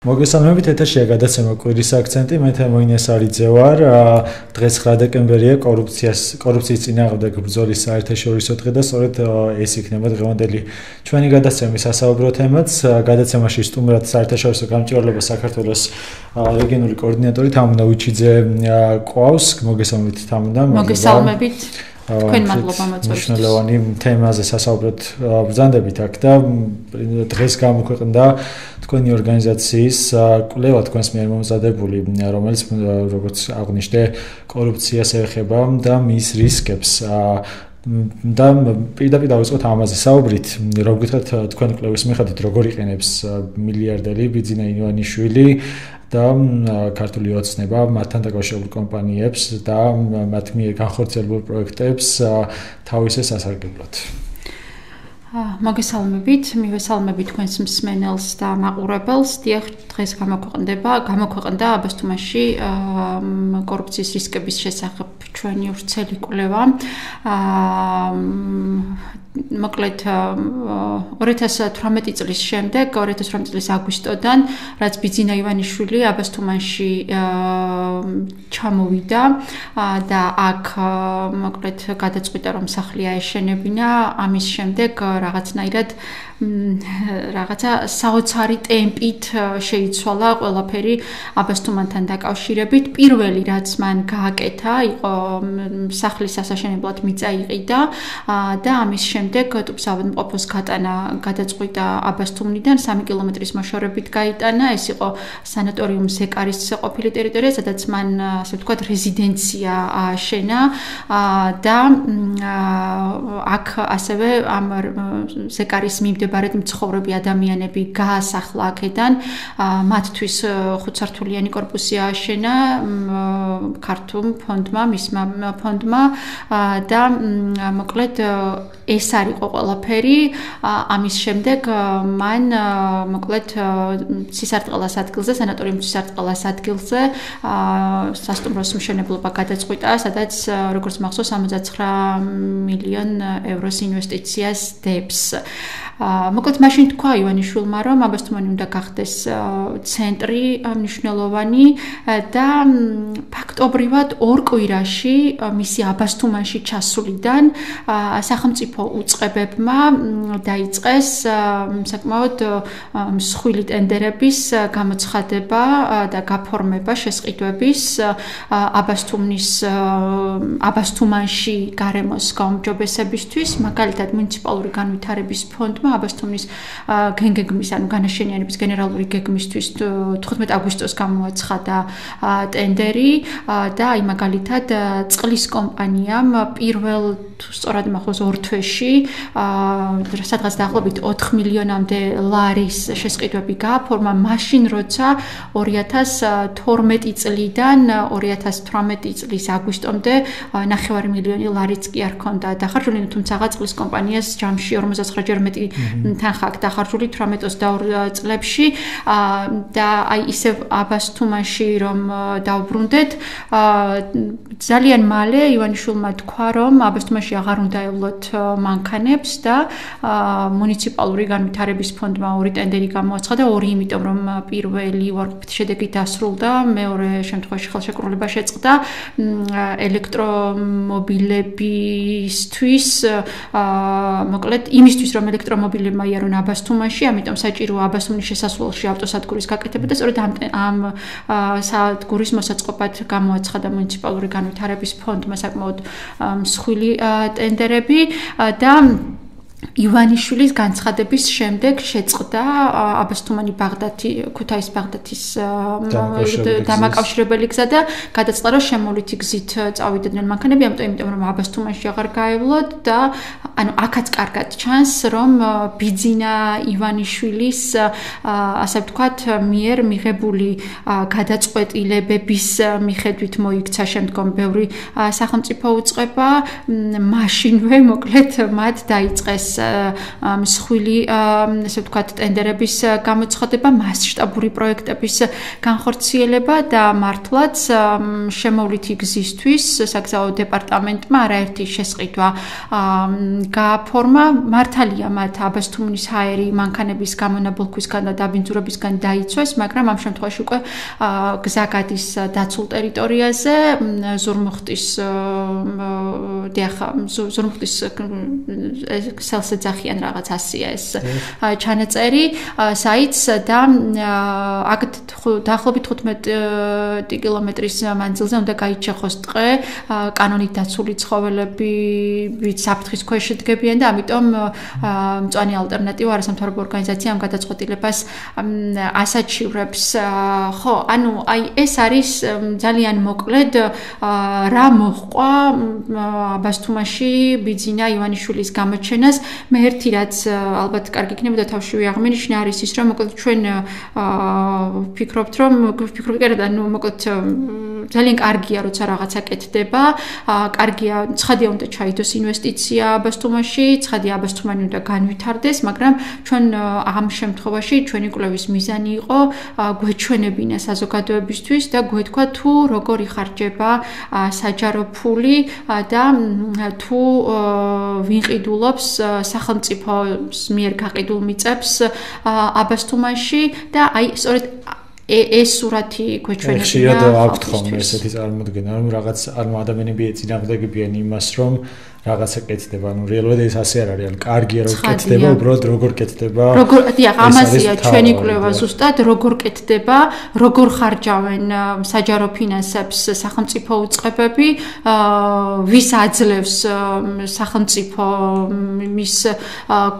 მოგესალმებით ეთერშია გადაცემა კვირის აქცენტი. მე თემოინეს არიძევარ დღეს 9 დეკემბერია კორუფციას კორუფციის წინააღმდეგ ბრძოლის საერთაშორისო დღე და სწორედ ეს იქნება დღევანდელი ჩვენი გადაცემის სასაუბრო თემაც. გადაცემაში სტუმრად საერთაშორისო გამჭირვალება საქართველოს რეგიონული კოორდინატორი თამუნა უჩიძე ყავს მოგესალმებით თამუნა მოგესალმებით თქვენ მადლობა მოწვევით. მნიშვნელოვანი თემაზე სასაუბროთ ბრძანდებით აქ და დღეს გამოქვეყნდა თქვენი ორგანიზაციის კვლევა თქვენს მიერ მომზადებული, რომელიც როგორც აღნიშნე, კორუფციას ეხება და მის რისკებს და პირდაპირ დავიწყოთ ამაზე საუბრით, რომ გითხრათ თქვენ კვლევის მიხედვით როგორ იყენებს მილიარდელი ბიძინა ინვანიშვილი და ქართული ოცნება მათთან დაკავშირებულ კომპანიებს და მათ მიერ განხორციელებულ პროექტებს თავისე სასარგებლოდ. მოგესალმებით, მივესალმებით თქვენს მსმენელს და მაყურებელს. დიახ, დღეს გამოქვეყნდება, გამოქვეყნდა აბასთუმაში კორუფციის რისკების შესახებ ჩვენი ვრცელი კვლევა. აა მოკლედ 2018 წლის შემდეგ 2018 წლის აგვისტოდან რაც ბიძინა ივანიშვილი აბასთუმანში ჩამოვიდა და აქ მოკლედ გადაწყვიტა რომ სახლი აეშენებინა ამის შემდეგ რაღაცნაირად რაღაცა საოცარი ტემპით შეიცვალა ყველაფერი აბასთუმანთან დაკავშირებით. პირველი რაც მან გააკეთა, იყო სახლის ასაშენებლად მიწა იყიდა და ამის შემდეგ შემდეგ ტუპ საავადმყოფოს გატანა გადაწყვიტა აბასთუმნიდან 3 კილომეტრის მოშორებით გაიტანა. ეს იყო სანატორიუმ ზეკარის ყოფილი ტერიტორია, სადაც მან ასე ვთქვათ რეზიდენცია შენა და აქ ასევე ამ ზეკარის მიმდებარედ მცხოვრები ადამიანები გაასახლა აქედან. მათთვის ხუთსართულიანი корпуსი ააშენა ქართულ ფონდმა, მისმა ფონდმა და მოკლედ ეს არისო ყველაფერი. ამის შემდეგ მან მოკლედ სისარტყელას ადგილზე სანატორიუმ სისარტყელას ადგილზე სასტუმროს მშენებლობა გადაწყვიტა სადაც როგორც მახსოვს 69 მილიონ ევროს ინვესტიციას დებს მოკლედ მაშინ თქვა ივანიშვილმა რომ აბასთუმანი უნდა გახდეს ცენტრი მნიშვნელოვანი და ფაქტობრივად ორ კვირაში მისი აბასთუმანში ჩასულიდან სახელმწიფო უწყებებმა დაიწყეს საკმაოდ მსხვილი ტენდერების გამოცხადება და გაფორმება შესყიდვების აბასთუმნის აბასთუმანში გარემოს გაუმჯობესებისთვის მაგალითად მუნიციპალური განვითარების ფონდმა აბასთუმის გენგეგმის ანუ განაშენიანების გენერალური გეგმისთვის 15 აგვისტოს გამოაცხადა ტენდერი და აი მაგალითად წყლის კომპანიამ პირველ თუ სწორად მახსოვს ორ თვეში სადღაც დაახლოებით 4 მილიონამდე ლარის შესყიდვები გააფორმა. მაშინ როცა 2012 წლიდან 2018 წლის აგვისტომდე 9 მილიონი ლარიც კი არ ქონდა დახარჯული თუმცა წყლის კომპანიას ჯამში 49 ჯერ მეტი თანხა აქ დახარჯული 18-ოს დაურ წლებში. და აი ისევ აბასთუმაში რომ დაუბრუნდეთ ძალიან მალე ივანიშვილმა თქვა რომ აბასთუმაში აღარ უნდა ევლოთ მანქანებს და მუნიციპალური განვითარების ფონდმა ორი ტენდერი გამოაცხადა ორი იმიტომ რომ პირველი უარყოფითი შედეგი დასრულდა მეორე შემთხვევაში ხელშეკრულება შეწყდა ელექტრომობილებისთვის მოკლედ იმისთვის რომ ელექტრომობილები ავტომობილებმა იარონ აბასთუმანში, ამიტომ საჭიროა აბასთუმნის შესასვლელში ავტოსადგურის გაკეთება და სწორედ ამ ამ სადგურის მოსაწყობად გამოაცხადა მუნიციპალური განვითარების ფონდმა საკმაოდ მსხვილი ტენდერები და ივანიშვილის განცხადების შემდეგ შეწყდა აბასთუმანი ბაღდათი ქუთაის ბაღდათის დამაკავშირებელი გზა და გადაწყდა რომ შემოვლითი გზით წავიდნენ მანქანები ამიტომ იმიტომ რომ აბასთუმანში აღარ გაევლოთ და ანუ აქაც კარგად ჩანს რომ ბიძინა ივანიშვილის ასე ვთქვათ მიერ მიღებული გადაწყვეტილებების მიხედვით მოიქცა შემდგომ ბევრი სახელმწიფო უწყება მაშინვე მოკლედ მათ დაიწყეს ეს მსხვილი ესე ვთქვათ ტენდერების გამოცხადება, მასშტაბური პროექტების განხორციელება და მართლაც შემოვლითი გზისთვის საგზაო დეპარტამენტმა არაერთი შესყიდვა გააფორმა. მართალია მათ აბასთუმნის ჰაერი მანქანების გამონაბოლქვისგან და დაბინძურებისგან დაიცვეს, მაგრამ ამ შემთხვევაში უკვე გზაგადის დაცულ ტერიტორიაზე ზურმუხტის დიახა ზურმუხტის სელსეძახიან რაღაც ასია ეს ჩანაწერი საიტს და აქ დაახლოებით 15 კილომეტრის მანძილზე უნდა გაიჩეხოს ტყე კანონით დაცული ცხოველები ვით საფრთხის ქვეშ დგებიან და ამიტომ მწვანე ალტერნატივა არასამთავრობო ორგანიზაციამ გადაწყვეტილებას ასაჩივრებს ხო ანუ აი ეს არის ძალიან მოკლედ რა მოხვა აბასთუმაში ბიძინა ივანიშვილის გამოჩენას მე ერთი რაც ალბათ კარგი იქნებოდა თავშივე აღმენიშნა არის ის რომ მოკლედ ჩვენ ვფიქრობთ რომ ვფიქრობთ რომ ანუ მოკლედ ძალიან კარგია როცა რაღაცა კეთდება. კარგია ცხადია უნდა ჩაიდოს ინვესტიცია აბასთუმაში ცხადია აბასთუმანი უნდა განვითარდეს მაგრამ ჩვენ ამ შემთხვევაში ჩვენი კვლევის მიზანი იყო გვეჩვენებინა საზოგადოებისთვის და გვეთქვა თუ როგორი ხარჯება საჯარო ფული და თუ ვინყიდულობს სახელმწიფოს მიერ გაყიდულ მიწებს აბასთუმანში და აი სწორედ ეს სურათი გვეჩვენებია. ხშირად აქვთ ხოლმე ესეთი წარმოდგენა, რომ რაღაც ანუ ადამიანები ეცინაღდებიან იმას, რომ რაღაცა კეთდება. ანუ რეალურად ეს ასე არ არის, ანუ კარგია რომ კეთდება, უბრალოდ როგორ კეთდება. როგორ დიახ, ამაზეა ჩვენი კვლევა ზუსტად, როგორ კეთდება, როგორ ხარჯავენ საჯარო ფინანსებს სახელმწიფო უწყებები, ვის აძლევს სახელმწიფო მის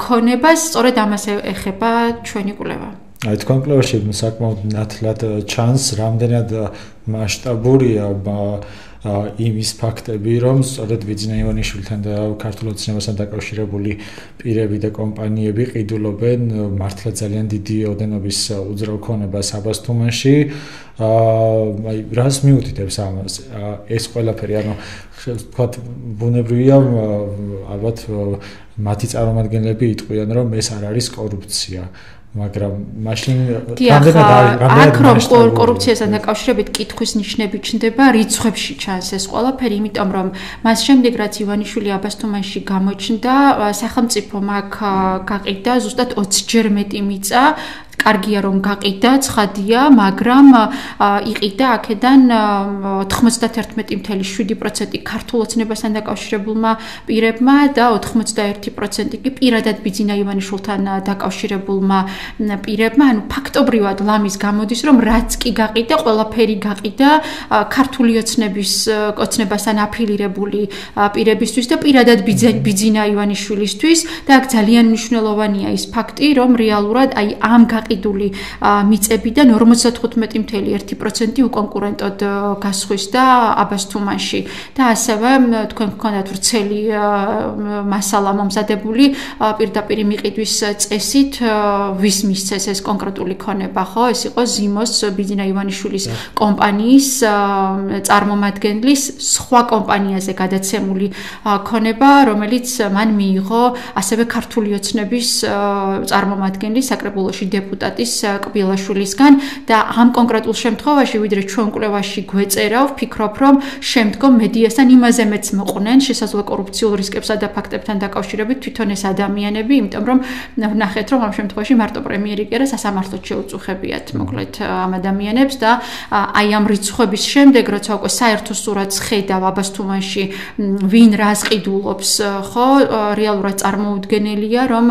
ქონებას, სწორედ ამას ეხება ჩვენი კვლევა. აი თქვენ კლუბში საკმაოდ ნათლად ჩანს რამდენად მასშტაბურია იმის ფაქტები რომ სწორედ ვიძინა ივანიშვილთან და ქართულ ოცნებასთან დაკავშირებული პირები და კომპანიები ყიდულობენ მართლა ძალიან დიდი ოდენობის უძრავ ქონებას აბასთუმანში. აი რას მიუთითებს ამას ეს ყველაფერი? ანუ თქვა ბუნებრივია ალბათ მათი წარმომადგენლები იტყვიან რომ ეს არ არის კორუფცია მაგრამ მაშინ რამდენად აქ რომ კორუფციასთან დაკავშირებით კითხვის ნიშნები ჩნდება რიცხვებში ჩანს ეს ყველაფერი იმიტომ რომ მას შემდეგ რაც ივანიშვილი აბასთუმანში გამოჩნდა სახელმწიფო მაგ გაყიდა ზუსტად 20 ჯერ მეტი მიწა კარგია რომ გაყიდა, ცხადია, მაგრამ იყიდა აქედან 91.7% ქართულ ოცნებასთან დაკავშირებულმა პირებმა და 91% კი პირადად ბიძინა ივანიშვილთან დაკავშირებულმა პირებმა, ანუ ფაქტობრივად ლამის გამოდის, რომ რაც კი გაყიდა, ყველაფერი გაყიდა ქართული ოცნების ოცნებასთან აფილირებული პირებისთვის და პირადად ბიძინა ივანიშვილისთვის და აქ ძალიან მნიშვნელოვანია ის ფაქტი, რომ რეალურად აი ამ გაყიდა გაყიდული მიწებიდან 55.1% უკონკურენტოდ გასხვის და აბასთუმანში და ასევე თქვენ გქონდათ ვრცელი მასალა მომზადებული პირდაპირ მიყიდვის წესით ვის მისცეს ეს კონკრეტული ქონება ხო? ეს იყო ზიმოს ბიძინა ივანიშვილის კომპანიის წარმომადგენლის სხვა კომპანიაზე გადაცემული ქონება რომელიც მან მიიღო ასევე ქართული ოცნების წარმომადგენლის საკრებულოში დეპუტატი დეპუტატის კბილაშვილისგან და ამ კონკრეტულ შემთხვევაში ვიდრე ჩვენ კვლევაში გვეწერავ, ვფიქრობ, რომ შემდგომ მედიასთან იმაზე მეც მოყვნენ შესაძლო კორუფციულ რისკებსა და ფაქტებთან დაკავშირებით თვითონ ეს ადამიანები, იმიტომ რომ ნახეთ, რომ ამ შემთხვევაში მარტო პრემიერი კი არა, სასამართლოც შეუწუხებიათ მოკლედ ამ ადამიანებს და აი ამ რიცხვების შემდეგ, როცა უკვე საერთო სურათს ხედავ აბასთუმანში, ვინ რას ყიდულობს, ხო, რეალურად წარმოუდგენელია, რომ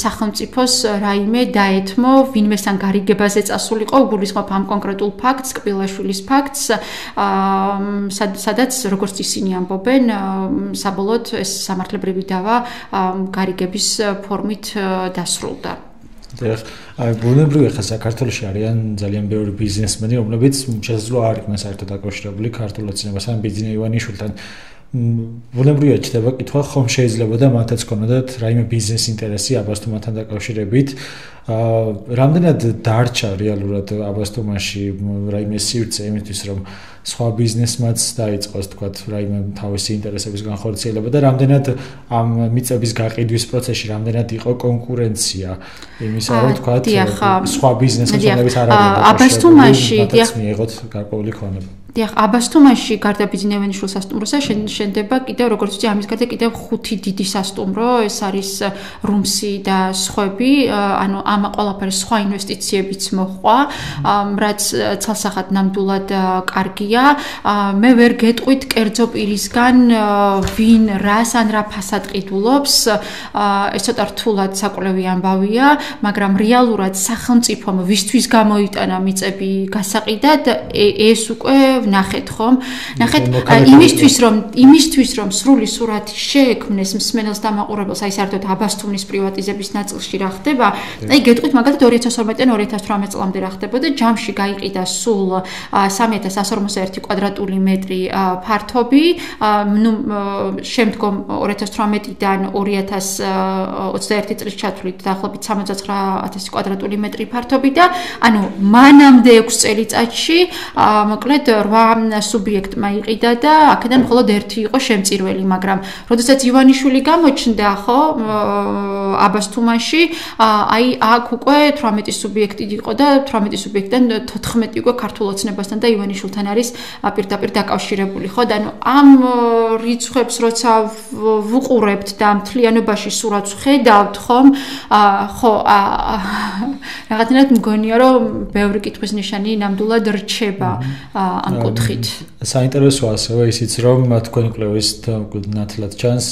სახელმწიფოს რაიმე დაეთმო ვინმესთან გარიგებაზე წასულიყო უგულისხმობ ამ კონკრეტულ ფაქტს კბილაშვილის ფაქტს სადაც როგორც ისინი ამბობენ საბოლოოდ ეს სამართლებრივი დავა გარიგების ფორმით დასრულდა. დიახ, აი ბუნებრივია ხა საქართველოში არიან ძალიან ბევრი ბიზნესმენი, რომლებიც შესაძლოა არ იყვნენ საერთოდ დაკავშირებული ქართულ ოცნებასთან, ბიზნეს ივანიშვილთან ვულებრივად ჩდება კითხვა ხომ შეიძლება და მათაც ქონოდათ რაიმე ბიზნეს ინტერესი აბასთუმანთან დაკავშირებით. აა რამდენად დარჩა რეალურად აბასთუმანში რაიმე სივრცე იმისთვის რომ სხვა ბიზნესმაც დაიწყოს თქვა რაიმე თავისი ინტერესების განხორციელება და რამდენად ამ მიწების გაყიდვის პროცესში რამდენად იყო კონკურენცია? იმისა რომ თქვა სხვა ბიზნესების არაბი აბასთუმანში დიახ მიიღოთ გარკვეული ქონება დიახ, აბასთუმანში გარდა ბიზნესმენის შულ სასტუმროსა შენდება კიდევ როგორც ვთქვი, ამის გარდა კიდევ ხუთი დიდი სასტუმრო, ეს არის რუმსი და სხვები, ანუ ამ ყველაფერი სხვა ინვესტიციებიც მოხვა, რაც ცალსახად ნამდვილად კარგია. მე ვერ გეტყვით კერძო პირისგან ვინ რას ან რა ფასად ყიდულობს. ეს ცოტა რთულად საკვლევი ამბავია, მაგრამ რეალურად სახელმწიფომ ვისთვის გამოიტანა მიწები გასაყიდად, ეს უკვე ვნახეთ ხომ? ნახეთ იმისთვის რომ იმისთვის რომ სრული სურათი შეექმნეს მსმენელს და მაყურებელს, აი საერთოდ აბასთუმნის პრივატიზების ნაწილში რა ხდება? აი გეტყვით მაგალითად 2012-დან 2018 წლამდე რა ხდებოდა? ჯამში გაიყიდა სულ 3141 კვადრატული მეტრი ფართობი, ნუ შემდგომ 2018-დან 2021 წლის ჩათვლით დაახლოებით 69000 კვადრატული მეტრი ფართობი და ანუ მანამდე 6 წელიწადში მოკლედ 8 სუბიექტმა იყიდა და აქედან მხოლოდ ერთი იყო შემწირველი, მაგრამ როდესაც ივანიშვილი გამოჩნდა, ხო, აბასთუმანში, აი აქ უკვე 18 სუბიექტი იყო და 18 სუბიექტიდან 14 უკვე ქართულ ოცნებასთან და ივანიშვილთან არის პირდაპირ დაკავშირებული, ხო? და ანუ ამ რიცხვებს როცა ვუყურებთ და მთლიანობაში სურათს ხედავთ, ხომ? ხო, რაღაცნაირად მგონია, რომ ბევრი კითხვის ნიშანი ნამდვილად რჩება ამ კუთხით. საინტერესოა ასევე ისიც რომ თქვენი კვლევის ნათლად ჩანს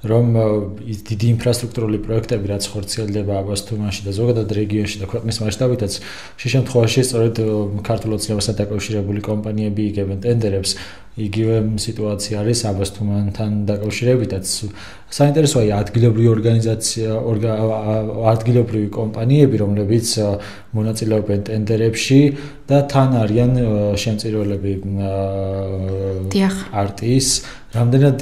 რომ დიდი ინფრასტრუქტურული პროექტები რაც ხორციელდება აბასთუმანში და ზოგადად რეგიონში და ქვეყნის მასშტაბითაც შეშემთხვევაში სწორედ ქართულ ოცნებასთან დაკავშირებული კომპანიები იგებენ ტენდერებს იგივე სიტუაცია არის აბასთუმანთან დაკავშირებითაც. საინტერესოა ადგილობრივი ორგანიზაცია ადგილობრივი კომპანიები რომლებიც მონაწილეობენ ტენდერებში და თან არიან შემწირველები არტის. რამდენად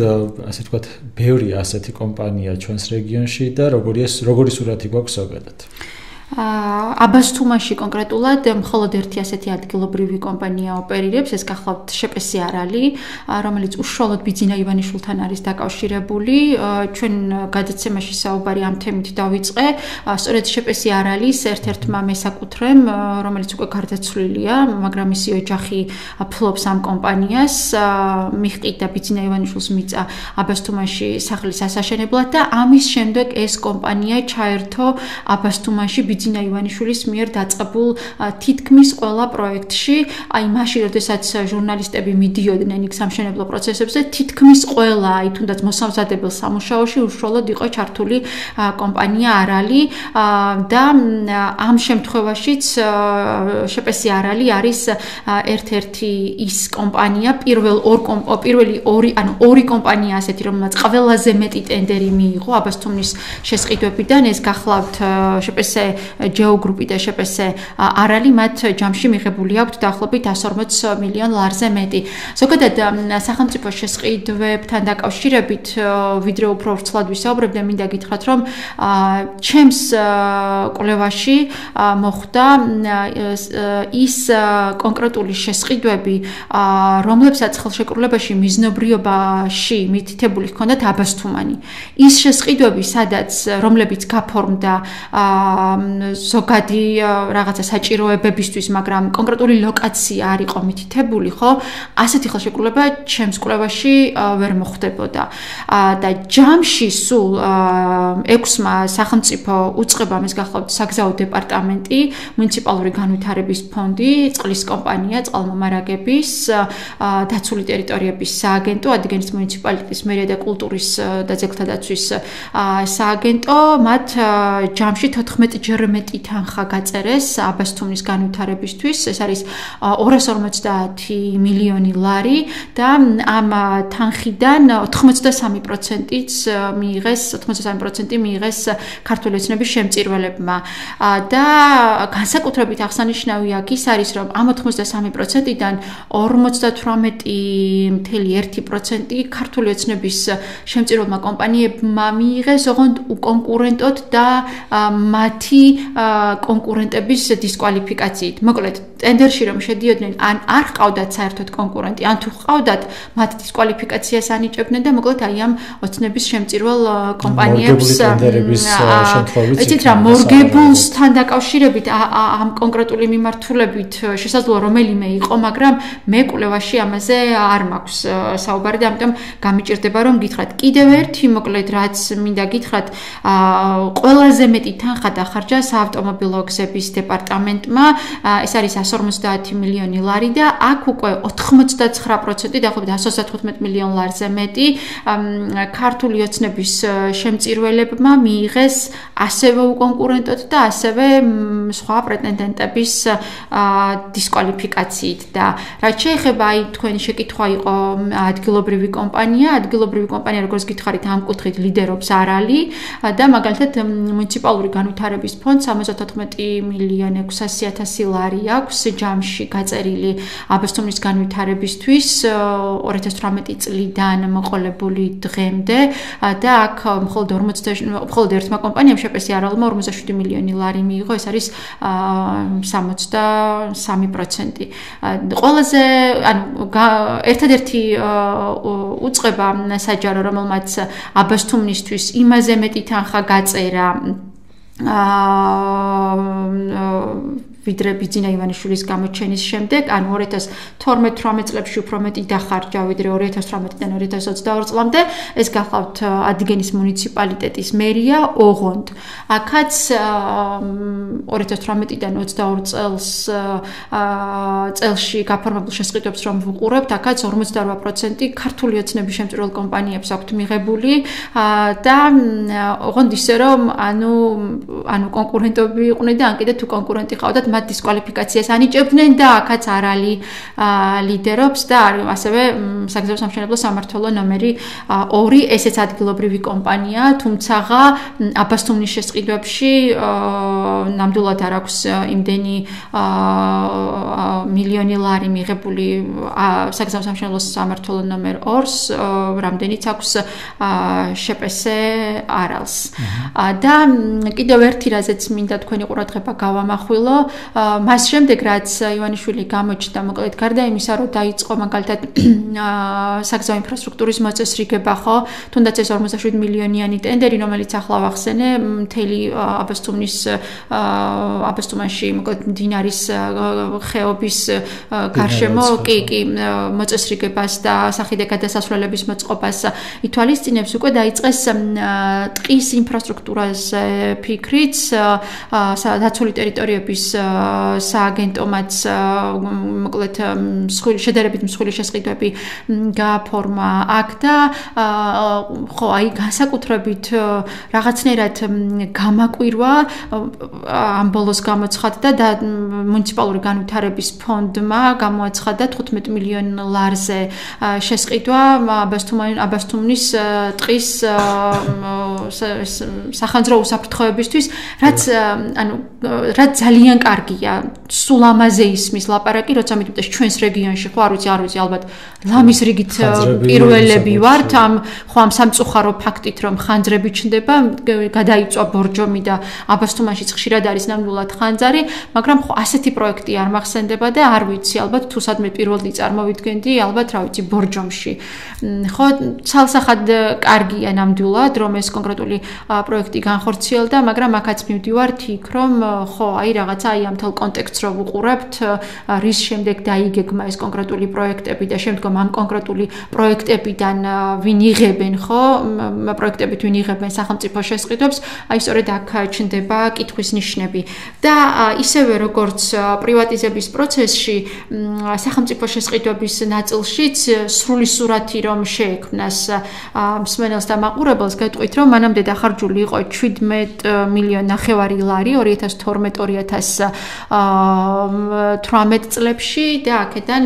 ასე ვთქვათ ბევრი ასეთი კომპანია ჩვენს რეგიონში და როგორია როგორი სურათი გვაქვს ზოგადად აბასთუმაში კონკრეტულად მხოლოდ ერთი ასეთი ადგილობრივი კომპანია ოპერირებს, ეს გახლავთ შეპესი არალი, რომელიც უშუალოდ ბიძინა ივანიშვილთან არის დაკავშირებული. ჩვენ გადაცემაში საუბარი ამ თემით დავიწყე. სწორედ შეპესი არალის ერთ-ერთმა მესაკუთრემ, რომელიც უკვე გარდაცვლილია, მაგრამ ისი ოჯახი ფლობს ამ კომპანიას, მიხყიდა ბიძინა ივანიშვილს მიწა აბასთუმაში სახლის ასაშენებლად და ამის შემდეგ ეს კომპანია ჩაერთო აბასთუმაში ბიძინა ივანიშვილის მიერ დაწყებულ თითქმის ყველა პროექტში, აი მაშინ როდესაც ჟურნალისტები მიდიოდნენ იქ სამშენებლო პროცესებზე, თითქმის ყველა, აი თუნდაც მოსამზადებელ სამუშაოში უშუალოდ იყო ჩართული კომპანია არალი. და ამ შემთხვევაშიც შეპესი არალი არის ერთ-ერთი ის კომპანია, პირველ ორ პირველი ორი, ანუ ორი კომპანია ასეთი, რომელმაც ყველაზე მეტი ტენდერი მიიღო აბასთუმნის შესყიდვებიდან, ეს გახლავთ შეპესი ჯეოგრუპი და შეპესე არალი მათ ჯამში მიღებული აქვთ დაახლოებით 140 მილიონ ლარზე მეტი. ზოგადად სახელმწიფო შესყიდვებთან დაკავშირებით ვიდრე უფრო ვრცლად ვისაუბრებდე, მინდა გითხრათ, რომ ჩემს კვლევაში მოხდა ის კონკრეტული შესყიდვები, რომლებსაც ხელშეკრულებაში მიზნობრიობაში მითითებული ჰქონდათ აბასთუმანი. ის შესყიდვები, სადაც რომლებიც გაფორმდა ზოგადი რაღაცა საჭიროებებისთვის, მაგრამ კონკრეტული ლოკაცია არ იყო მითითებული, ხო? ასეთი ხელშეკრულება ჩემს კვლევაში ვერ მოხდებოდა. და ჯამში სულ 6-მა სახელმწიფო უწყებამ ეს გახლავთ საგზაო დეპარტამენტი, მუნიციპალური განვითარების ფონდი, წყლის კომპანია, წყალმომარაგების, დაცული ტერიტორიების სააგენტო, ადგენის მუნიციპალიტეტის მერია და კულტურის და ძეგლთა დაცვის სააგენტო, მათ ჯამში 14 ჯერ მეტი თანხა გაწერეს აბასთუმნის განვითარებისთვის. ეს არის 250 მილიონი ლარი და ამ თანხიდან 83%-იც მიიღეს 83% მიიღეს ქართული ოცნების შემწირველებმა. და განსაკუთრებით აღსანიშნავია ის არის, რომ ამ 83%-დან 58.1% ქართული ოცნების შემწირველმა კომპანიებმა მიიღეს ოღონდ უკონკურენტოდ და მათი კონკურენტების დისკვალიფიკაციით. მოკლედ, ტენდერში რომ შედიოდნენ, ან არ ყავდათ საერთოდ კონკურენტი, ან თუ ყავდათ, მათ დისკვალიფიკაციას ანიჭებდნენ და მოკლედ აი ამ ოცნების შემწირვალ კომპანიებს ეცით რა მორგებულსთან დაკავშირებით ამ კონკრეტული მიმართულებით შესაძლოა რომელიმე იყო, მაგრამ მე კვლევაში ამაზე არ მაქვს საუბარი და ამიტომ გამიჭირდება რომ გითხრათ კიდევ ერთი მოკლედ რაც მინდა გითხრათ ყველაზე მეტი თანხა დახარჯა საავტომობილო გზების დეპარტამენტმა. ეს არის 150 მილიონი ლარი და აქ უკვე 99% დაახლოებით 115 მილიონ ლარზე მეტი. ქართული ოცნების შემწირველებმა მიიღეს ასევე უკონკურენტოდ და ასევე სხვა პრეტენდენტების დისკვალიფიკაციით და რაც შეეხება აი თქვენი შეკითხვა იყო ადგილობრივი კომპანია. ადგილობრივი კომპანია როგორც გითხარით ამ კუთხით ლიდერობს არალი. და მაგალითად მუნიციპალური განვითარების ფონდ 74 მილიონ 600.000 ლარი აქვს ჯამში გაწერილი აბესტომის განვითარებისთვის 2018 წლიდან მოყოლებული დღემდე. და აქ მხოლოდ 40 მხოლოდ ერთმა კომპანიამ შეპესი არალმა 47 მილიონი ლარი მიიღო ეს არის 63% ყველაზე ანუ ერთადერთი უצება საჯარო რომელმაც აბასთუმნისთვის იმაზე მეტი თანხა გაწერა Um, uh, uh, ვიდრე ბიძინა ივანიშვილის გამოჩენის შემდეგ, ანუ 2012-13 წლებში უფრო მეტი დახარჯა ვიდრე 2018-დან 2022 წლამდე, ეს გახავთ ადგენის მუნიციპალიტეტის მერია ოღონდ. აქაც 2018-დან 22 წელს წელში გაფორმებულ შესყიდვებს რომ ვუყურებთ, აქაც 58% ქართული ოცნების შემწირველ კომპანიებს აქვთ მიღებული და ოღონდ ისე რომ ანუ ანუ კონკურენტები იყვნენ და ან კიდე თუ კონკურენტი ყავდათ მათ დისკვალიფიკაციას ანიჭებდნენ და აქაც არალი ლიდერობს და არის ასევე საგზაო სამშენებლო სამართლო ნომერი 2 ესეც ადგილობრივი კომპანია თუმცა აბასთუმნის შესყიდვებში ნამდვილად არ აქვს იმდენი მილიონი ლარი მიღებული საგზაო სამშენებლო სამართლო ნომერ 2-ს რამდენიც აქვს შეპესე არალს. და კიდევ ერთი რაზეც მინდა თქვენი ყურადღება გავამახვილო მას შემდეგ რაც ივანიშვილი გამოჩნდა მოკლედ გარდა იმისა რომ დაიწყო მაგალითად საგზაო ინფრასტრუქტურის მოწესრიგება ხო თუნდაც ეს 47 მილიონიანი ტენდერი რომელიც ახლა ვახსენე მთელი აბასთუმნის აბასთუმანში მოკლედ დინარის ხეობის გარშემო კი კი მოწესრიგებას და სახიდე გადასასვლელების მოწყობას ითვალისწინებს უკვე დაიწყეს ტყის ინფრასტრუქტურაზე ფიქრიც დაცული ტერიტორიების სააგენტომაც მოკლედ მსხვილი შედარებით მსხვილი შესყიდვები გააფორმა აქ და ხო აი განსაკუთრებით რაღაცნაირად გამაკვირვა ამ ბოლოს გამოცხადდა და მუნიციპალური განვითარების ფონდმა გამოაცხადა 15 მილიონ ლარზე შესყიდვა აბასთუმან აბასთუმნის ტყის სახანძრო უსაფრთხოებისთვის რაც ანუ რაც ძალიან კარგია. სულ ამაზე ისმის ლაპარაკი როცა მითუმეტეს ჩვენს რეგიონში ხო არ ვიცი არ ვიცი ალბათ ლამის რიგით პირველები ვართ ამ ხო ამ სამწუხარო ფაქტით რომ ხანძრები ჩნდება გადაიწვა ბორჯომი და აბასთუმანში ხშირად არის ნამდვილად ხანძარი მაგრამ ხო ასეთი პროექტი არ მახსენდება და არ ვიცი ალბათ თუ სადმე პირველი წარმოვიდგენდი ალბათ რა ვიცი ბორჯომში. ხო ცალსახად კარგია ნამდვილად რომ ეს კონკრეტული პროექტი განხორციელდა მაგრამ აქაც მივდივართ იქ რომ ხო აი რაღაცა აი მართალია მთელ კონტექსტს რო ვუყურებთ, რის შემდეგ დაიგეგმა ეს კონკრეტული პროექტები და შემდგომ ამ კონკრეტული პროექტებიდან ვინ იღებენ, ხო? პროექტებით ვინ იღებენ სახელმწიფო შესყიდვებს, აი სწორედ აქ ჩნდება კითხვის ნიშნები. და ისევე როგორც პრივატიზების პროცესში სახელმწიფო შესყიდვების ნაწილშიც სრული სურათი რომ შეექმნას მსმენელს და მაყურებელს გეტყვით რომ მანამდე დახარჯული იყო 17 მილიონი ნახევარი ლარი 2012-18 წლებში და აქედან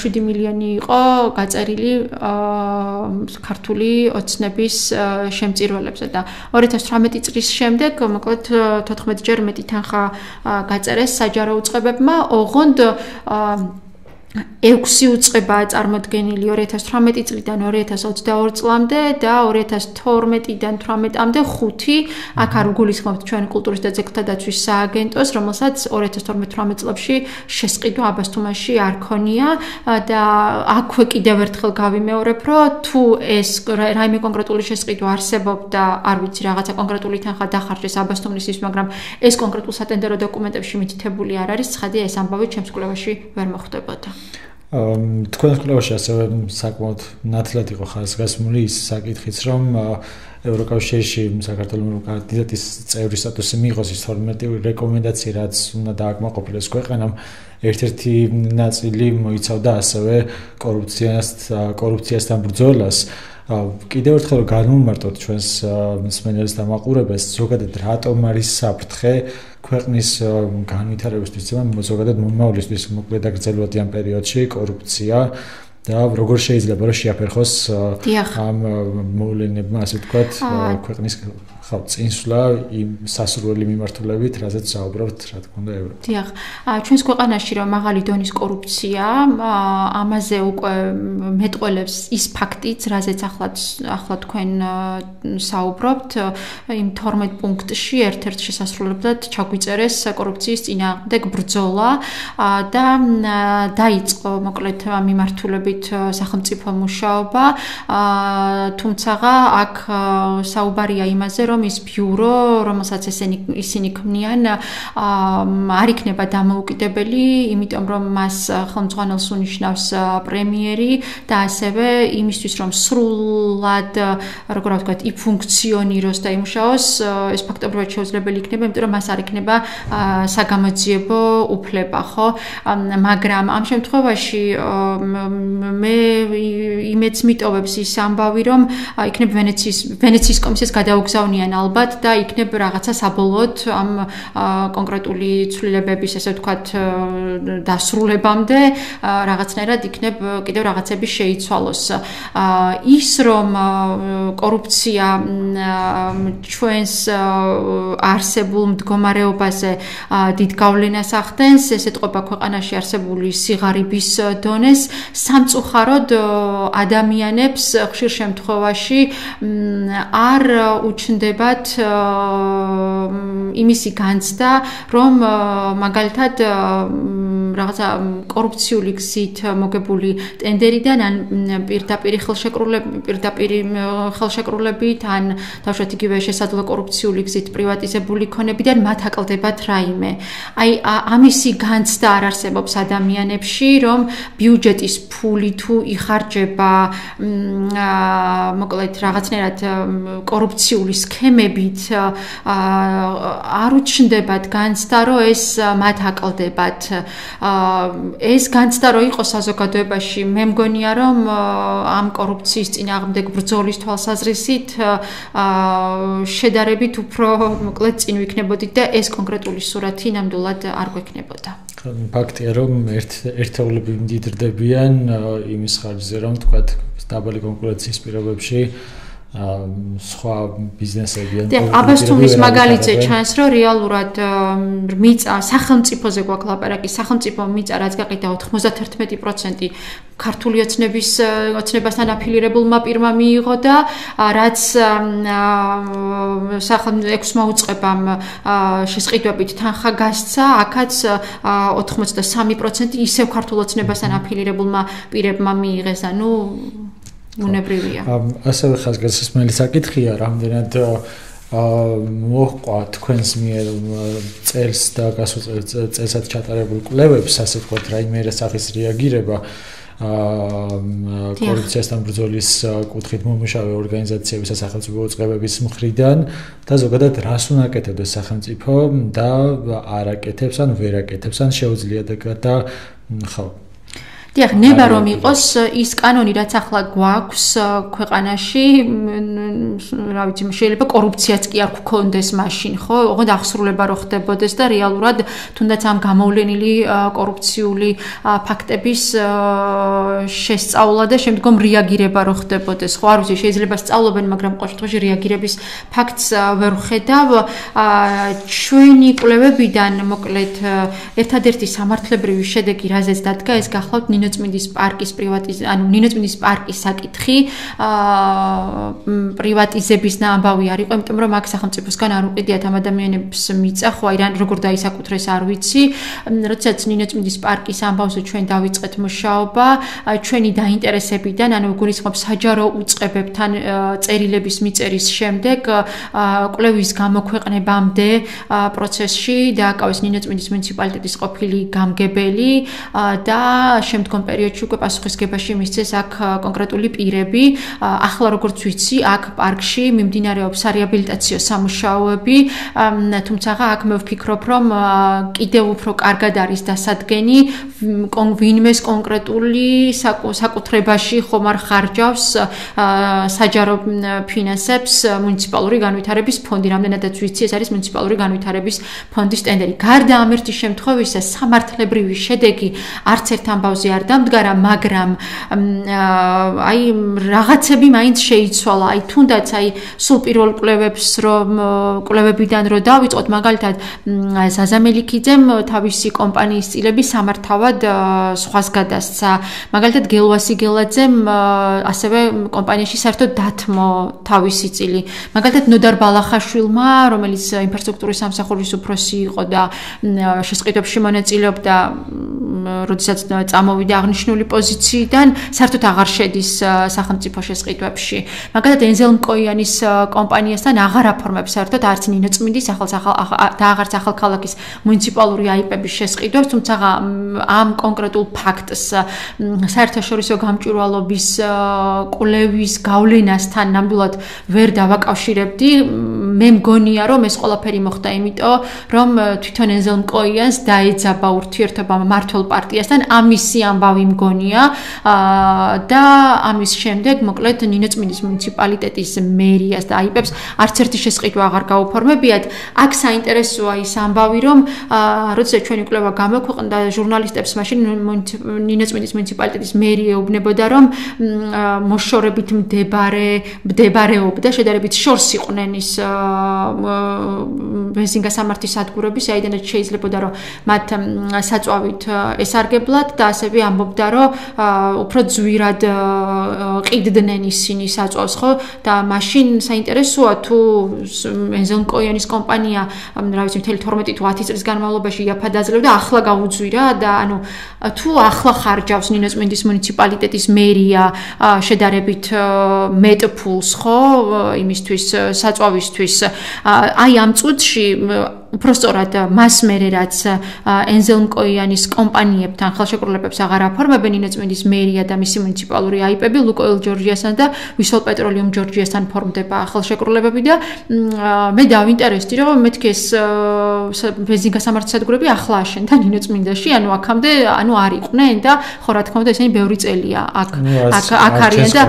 7 მილიონი იყო გაწერილი ქართული ოცნების შემწირველებზე და 2018 წლის შემდეგ მოკლედ 14 ჯერ მეტი თანხა გაწერეს საჯარო უწყებებმა ოღონდ 6 უצება წარმოდგენილი 2018 წლიდან 2022 წლამდე და 2012-დან 18-მდე 5 აქ არ გულისხმობთ ჩვენ კულტურის და ძეგლთა დაცვის სააგენტოს, რომელსაც 2012-18 წლებში შესყიდვა აბასთუმაში არ ქონია და აქვე კიდევ ერთხელ გავიმეორებ, რომ თუ ეს რაიმე კონკრეტული შესყიდვა არსებობდა, არ ვიცი, რაღაცა კონკრეტული თანხა დახარჯეს აბასთუმისთვის, მაგრამ ეს კონკრეტულ სატენდერო დოკუმენტებში მითითებული არ არის, ცხადია ეს ამბავი ჩემს კვლევაში ვერ მოხვდებოდა. თქვენ კვლევაში ასევე საკმაოდ ნათლად იყო ხაზგასმული ის საკითხიც, რომ ევროკავშირში საქართველოს კანდიდატის წევრის სტატუსი მიიღოს ის 12 რეკომენდაცია, რაც უნდა დააკმაყოფილოს ქვეყანამ, ერთ-ერთი ნაწილი მოიცავდა ასევე კორუფციას კორუფციასთან ბრძოლას. კიდევ ერთხელ განვუმარტოთ ჩვენს მსმენელს და მაყურებელს ზოგადად რატომ არის საფრთხე ქვეყნის განვითარებისთვის და ზოგადად მომავლისთვის მოკლედ და გრძელვადი ამ პერიოდში კორუფცია და როგორ შეიძლება რომ შეაფერხოს ამ მოვლენებმა ასე ვთქვათ ქვეყნის ხო წინსვლა იმ სასურველი მიმართულებით, რაზეც საუბრობთ, რა თქმა უნდა, ევროპაში. დიახ. ჩვენს ქვეყანაში რომ მაღალი დონის კორუფცია, ამაზე უკვე მეტყველებს ის ფაქტიც, რაზეც ახლა ახლა თქვენ საუბრობთ, იმ 12 პუნქტში ერთ-ერთ შესასრულებლად ჩაგვიწერეს კორუფციის წინააღმდეგ ბრძოლა და დაიწყო მოკლედ მიმართულებით სახელმწიფო მუშაობა. თუმცა აქ საუბარია იმაზე, რომ რომ ის ბიურო, რომელსაც ესენი ისინი ქმნიან, არ იქნება დამოუკიდებელი, იმიტომ რომ მას ხელმძღვანელს უნიშნავს პრემიერი და ასევე იმისთვის რომ სრულად, როგორ ვთქვათ, იფუნქციონიროს და იმუშაოს, ეს ფაქტობრივად შეუძლებელი იქნება, იმიტომ რომ მას არ იქნება საგამოძიებო უფლება, ხო? მაგრამ ამ შემთხვევაში მე იმეც მიტოვებს ის ამბავი, რომ იქნება ვენეციის ვენეციის კომისიას გადაუგზავნია არიან ალბათ და იქნებ რაღაცა საბოლოოდ ამ კონკრეტული ცვლილებების ესე ვთქვათ დასრულებამდე რაღაცნაირად იქნებ კიდევ რაღაცები შეიცვალოს. ის რომ კორუფცია ჩვენს არსებულ მდგომარეობაზე დიდ გავლენას ახდენს, ეს ეთყობა ქვეყანაში არსებული სიღარიბის დონეს, სამწუხაროდ ადამიანებს ხშირ შემთხვევაში არ უჩნდება ხდებათ იმისი განცდა, რომ მაგალითად რაღაცა კორუფციული გზით მოგებული ტენდერიდან ან პირდაპირ ხელშეკრულებით, პირდაპირ ხელშეკრულებით ან თავშეთ იგივე შესაძლო კორუფციული გზით პრივატიზებული ქონებიდან მათ აკლდებათ რაიმე. აი ამისი განცდა არ არსებობს ადამიანებში, რომ ბიუჯეტის ფული თუ იხარჯება მოკლედ რაღაცნაირად კორუფციული სქემებით არ უჩნდებათ განცდა რომ ეს მათ აკლდებათ ეს განცდა რომ იყოს საზოგადოებაში მე მგონია რომ ამ კორუფციის წინააღმდეგ ბრძოლის თვალსაზრისით შედარებით უფრო მოკლედ წინ ვიქნებოდით და ეს კონკრეტული სურათი ნამდვილად არ გვექნებოდა. ფაქტია რომ ერთ ერთეულები მდიდრდებიან იმის ხარჯზე რომ თქვა დაბალი კონკურენციის პირობებში სხვა ბიზნესები ან და აბასთუმის მაგალითზე ჩანს რომ რეალურად მიწა სახელმწიფოზე გვაქვს ლაპარაკი სახელმწიფო მიწა რაც გაყიდა 91% ქართული ოცნების ოცნებასთან აფილირებულმა პირმა მიიღო და რაც სახელმწიფო 6 უწყებამ შესყიდვებით თანხა გასცა აქაც 83% ისევ ქართულ ოცნებასთან აფილირებულმა პირებმა მიიღეს ანუ უნებრივია. ასევე ხაზგასმელი საკითხია, რამდენად მოჰყვა თქვენს მიერ წელს და გასულ წელსაც ჩატარებულ კვლევებს, ასე ვთქვათ, რაიმე სახის რეაგირება აა კორუფციასთან ბრძოლის კუთხით მომუშავე ორგანიზაციების და სახელმწიფო უწყებების მხრიდან და ზოგადად რას უნდა აკეთებდეს სახელმწიფო და არაკეთებს ან ვერ აკეთებს ან შეუძლია და ხო დიახ, ნება რომ იყოს ის კანონი, რაც ახლა გვაქვს ქვეყანაში, რა ვიცი, შეიძლება კორუფციაც კი არ გქონდეს მაშინ, ხო? ოღონდ აღსრულება რო ხდებოდეს და რეალურად თუნდაც ამ გამოვლენილი კორუფციული ფაქტების შესწავლა და შემდგომ რეაგირება რო ხდებოდეს, ხო? არ ვიცი, შეიძლება სწავლობენ, მაგრამ ყოველ შემთხვევაში რეაგირების ფაქტს ვერ ხედავ. ჩვენი კვლევებიდან, მოკლედ, ერთადერთი სამართლებრივი შედეგი, რაზეც დადგა, ეს გახლავთ ნინო ნინოწმინდის პარკის პრივატიზ ანუ ნინოწმინდის პარკის საკითხი აა პრივატიზების ნაამბავი არ იყო, იმიტომ რომ აქ სახელმწიფოსგან არ უყიდიათ ამ ადამიანებს მიწა, ხო აი რა როგორ დაისაკუთრეს არ ვიცი. როდესაც ნინოწმინდის პარკის ამბავზე ჩვენ დავიწყეთ მუშაობა, ჩვენი დაინტერესებიდან, ანუ გულისხმობ საჯარო უწყებებთან წერილების მიწერის შემდეგ კვლევის გამოქვეყნებამდე პროცესში დააკავეს ნინოწმინდის მუნიციპალიტეტის ყოფილი გამგებელი და შემდგომ შემდგომ პერიოდში უკვე პასუხისგებაში მისცეს აქ კონკრეტული პირები. ახლა როგორც ვიცი, აქ პარკში მიმდინარეობს რეაბილიტაციო სამუშაოები, თუმცა აქ მე ვფიქრობ, რომ კიდევ უფრო კარგად არის დასადგენი ვინმეს კონკრეტული საკუთრებაში ხომარ ხარჯავს საჯარო ფინანსებს მუნიციპალური განვითარების ფონდი, რამდენადაც ვიცი, ეს არის მუნიციპალური განვითარების ფონდის ტენდერი. გარდა ამ ერთი შემთხვევისა, სამართლებრივი შედეგი არც ერთ ამბავზე არ დამდგარა, მაგრამ აი რაღაცები მაინც შეიცვალა. აი თუნდაც აი სულ პირველ კვლევებს რომ კვლევებიდან რომ დავიწყოთ, მაგალითად ზაზამელიქიძემ თავისი კომპანიის წილები სამართავად სხვას გადასცა. მაგალითად გელვასი გელაძემ ასევე კომპანიაში საერთოდ დათმო თავისი წილი. მაგალითად ნოდარ ბალახაშვილმა, რომელიც ინფრასტრუქტურის სამსახურის უფროსი იყო და შესყიდვებში მონაწილეობდა, როდესაც წამოვიდა აღნიშნული პოზიციიდან საერთოდ აღარ შედის სახელმწიფო შესყიდვებში. მაგალითად ენზელ მკოიანის კომპანიასთან აღარ აფორმებს საერთოდ არც ნინო წმინდის ახალ და აღარც ახალქალაქის მუნიციპალური აიპების შესყიდვებს, თუმცა ამ კონკრეტულ ფაქტს საერთაშორისო გამჭვირვალობის კვლევის გავლენასთან ნამდვილად ვერ დავაკავშირებდი. მე მგონია, რომ ეს ყველაფერი მოხდა იმიტომ, რომ თვითონ ენზელ მკოიანს დაეძაბა ურთიერთობა მართლ პარტიასთან ამისი ამ ამბავი მგონია და ამის შემდეგ მოკლედ ნინოწმინდის მუნიციპალიტეტის მერიას და აიპებს არც ერთი შესყიდვა აღარ გაუფორმებიათ. აქ საინტერესოა ის ამბავი, რომ როდესაც ჩვენი კვლევა გამოქვეყნდა ჟურნალისტებს, მაშინ ნინოწმინდის მუნიციპალიტეტის მერი ეუბნებოდა, რომ მოშორებით მდებარე მდებარეობდა შედარებით შორს იყვნენ ის ბენზინგასამართის სადგურები, საიდანაც შეიძლებოდა რომ მათ საწვავით ესარგებლად და ასევე ამბობდა, რომ უფრო ძვირად ყიდდნენ ისინი საწვავს, ხო? და მაშინ საინტერესოა თუ ენზონკოიანის კომპანია, რა ვიცი, მთელი 12 თუ 10 წლის განმავლობაში იაფად აძლევდა, ახლა გაუძვირა და ანუ თუ ახლა ხარჯავს ნინოწმინდის მუნიციპალიტეტის მერია შედარებით მეტ ფულს, ხო? იმისთვის საწვავისთვის. აი ამ წუთში უფრო სწორად მას მერე რაც ენზელ მკოიანის კომპანიებთან ხელშეკრულებებს აღარ აფორმებენ ინეწმინდის მერია და მისი მუნიციპალური აიპები ლუკოილ ჯორჯიასთან და ვისოლ პეტროლიუმ ჯორჯიასთან ფორმდება ხელშეკრულებები და მე დავინტერესდი რომ მეთქი ეს э, ბენზინგასამართლისადგურები ახლა აშენთან ინეწმინდაში ანუ აქამდე ანუ არ იყვნენ და ხო რა თქმა უნდა ესენი ბევრი წელია აქ აქ აქ არიან და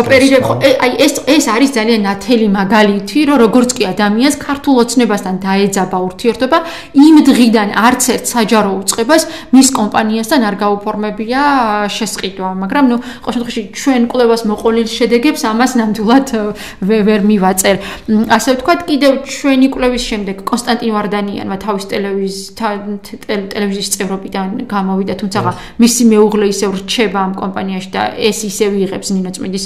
ოპერირებ აი ეს ეს არის ძალიან ნათელი მაგალითი რომ როგორც კი ადამიანს ქართულ ოცნებასთან დაეძა იზაბა ურთიერთობა იმ დღიდან არც ერთ საჯარო უწყებას მის კომპანიასთან არ გაუფორმებია შესყიდვა. მაგრამ ნუ ყოველ შემთხვევაში ჩვენ კვლევას მოყოლილ შედეგებს ამას ნამდვილად ვერ მივაწერ. ასე ვთქვათ კიდევ ჩვენი კვლევის შემდეგ კონსტანტინ ვარდანიანმა თავის ტელევიზიის წევრობიდან გამოვიდა თუმცა მისი მეუღლე ისევ რჩება ამ კომპანიაში და ეს ისევ იღებს ნინოწმინდის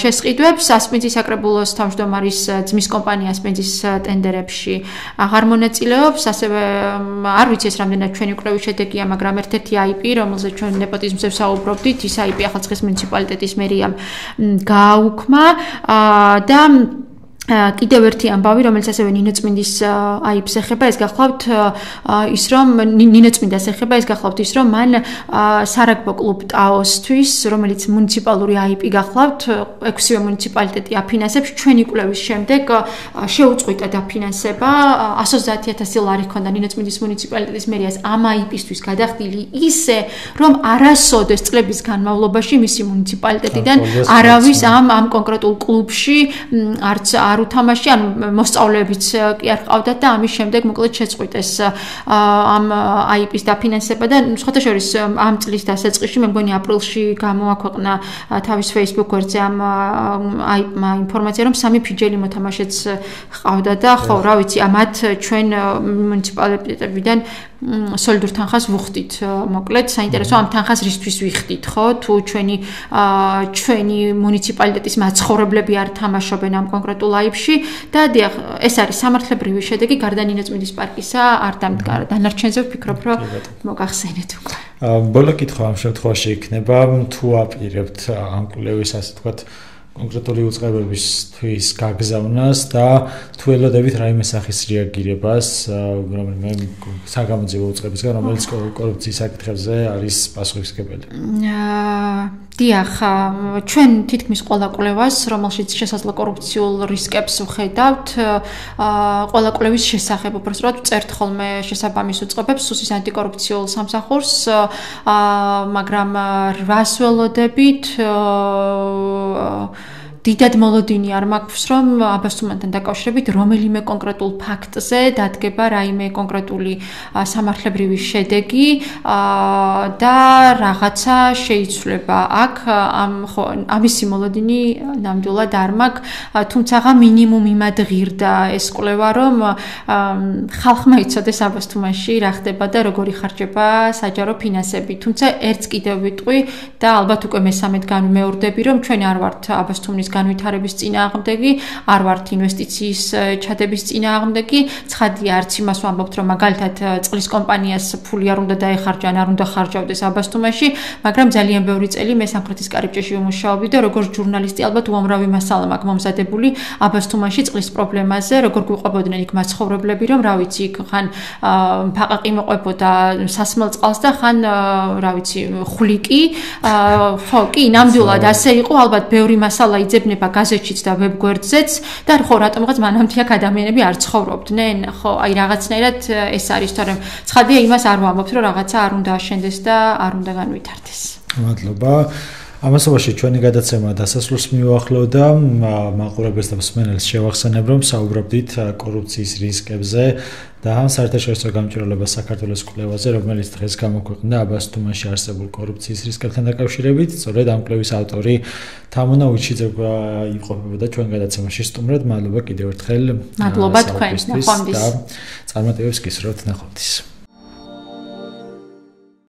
შესყიდვებს. ასპინძის აკრებულოს თავმჯდომარის ძმის კომპანიას პენზის ტენდერებში აღარ მონაწილეობს, ასევე არ ვიცი ეს რამდენად ჩვენი კვლევის შედეგია, მაგრამ ერთ-ერთი IP, რომელზეც ჩვენ ნეპოტიზმზე საუბრობდით, ის IP ახალციხის მუნიციპალიტეტის მერიამ გააუქმა და კიდევ ერთი ამბავი, რომელიც ასევე ნინოწმინდის აიფს ეხება, ეს გახლავთ ის რომ ნინოწმინდას ეხება, ეს გახლავთ ის რომ მან სარაგბო კლუბ ტაოსთვის, რომელიც მუნიციპალური აიპი გახლავთ, ექვსივე მუნიციპალიტეტი აფინანსებს ჩვენი კვლევის შემდეგ შეუწყვიტა დაფინანსება 130000 ლარი ჰქონდა ნინოწმინდის მუნიციპალიტეტის მერიას ამ აიპისთვის გადახდილი ისე, რომ არასოდეს წლების განმავლობაში მისი მუნიციპალიტეტიდან არავის ამ ამ კონკრეტულ კლუბში არც არ უთამაში, ანუ მოსწავლეებიც კი არ ყავდათ და ამის შემდეგ მოკლედ შეწყვიტეს ამ აიპის დაფინანსება და სხვათა შორის ამ წლის დასაწყისში მე მგონი აპრილში გამოაქვეყნა თავის Facebook გვერდზე ამ აიპმა ინფორმაცია, რომ სამი ფიჯელი მოთამაშეც ყავდა და ხო, რა ვიცი, ამათ ჩვენ მუნიციპალიტეტებიდან სოლიდურ თანხას ვუხდით მოკლედ საინტერესო ამ თანხას რისთვის ვიხდით ხო? თუ ჩვენი ჩვენი მუნიციპალიტეტის მაცხოვრებლები არ თამაშობენ ამ კონკრეტულ აიფში და დიახ ეს არის სამართლებრივი შედეგი გარდანინაწმინდის პარკისა არ დამდგარა დანარჩენზე ვფიქრობ რომ მოგახსენეთ უკვე. ბოლო კითხვა ამ შემთხვევაში იქნება თუ აპირებთ ამ კვლევის ასე თქვათ კონკრეტული უწყებებისთვის გაგზავნას და თუ ელოდებით რაიმე სახის რეაგირებას, რომელიმე საგამოძიებო უწყებისგან, რომელიც კორუფციის საკითხებზე არის პასუხისგებელი. დიახ, ჩვენ თითქმის ყველა კვლევას, რომელშიც შესაძლო კორუფციულ რისკებს ვხედავთ, ყველა კვლევის შესახებ უბრალოდ წერთ ხოლმე შესაბამის უწყებებს სუსის ანტიკორუფციულ სამსახურს, მაგრამ რას ველოდებით აა დიდად მოლოდინი არ მაქვს რომ აბასუმანთან დაკავშირებით რომელიმე კონკრეტულ ფაქტზე დადგება რაიმე კონკრეტული სამართლებრივი შედეგი და რაღაცა შეიცვლება. აქ ამ ხო ამისი მოლოდინი ნამდვილად არ მაქვს. თუმცა მინიმუმ იმად ღირდა. ეს კვლევა რომ ხალხმა იცოდეს აბასთუმანში რა ხდება და როგორი ხარჯება საჯარო ფინანსები. თუმცა ერთს კიდევ ვიტყვი და ალბათ უკვე მესამედ განმეორდები რომ ჩვენ არ ვართ აბასთუმნის განვითარების წინააღმდეგი, არ ვართ ინვესტიციის ჩადების წინააღმდეგი. ცხადია, არც იმას ვამბობთ, რომ მაგალითად წყლის კომპანიას ფული არ უნდა დაეხარჯა, არ უნდა ხარჯავდეს აბასთუმაში, მაგრამ ძალიან ბევრი წელი მე სამხრეთის კარიბჭეში ვიმუშაობდი და როგორც ჟურნალისტი ალბათ უამრავი მასალა მაქვს მომზადებული აბასთუმაში წყლის პრობლემაზე, როგორ გვიყვებოდნენ იქ მაცხოვრებლები, რომ რა ვიცი, იქ ხან ფაყაყი მოყვებოდა სასმელ წყალს და ხან რა ვიცი, ხვლიკი. ხო, კი, ნამდვილად ასე იყო, ალბათ ბევრი მასალა იძებ იგებნება გაზეთშიც და ვებგვერდზეც და ხო რატომღაც მანამდე აქ ადამიანები არ ცხოვრობდნენ. ხო აი რაღაცნაირად ეს არის თორემ ცხადია იმას არ ვამბობთ რომ რაღაცა არ უნდა აშენდეს და არ უნდა განვითარდეს. მადლობა ამასობაში ჩვენი გადაცემა დასასრულს მიუახლოვდა მაყურებელს და მსმენელს შევახსენებ რომ საუბრობდით კორუფციის რისკებზე და საერთაშორისო გამჭირვალებას საქართველოს კვლევაზე, რომელიც დღეს გამოქვეყნდა აბასთუმანში არსებულ კორუფციის რისკებთან დაკავშირებით. სწორედ ამ კვლევის ავტორი თამონა უჩიძე იმყოფებოდა ჩვენ გადაცემაში სტუმრად. მადლობა კიდევ ერთხელ. მადლობა თქვენ. ნახვამდის. და წარმატებებს გისურვებთ ნახვამდის.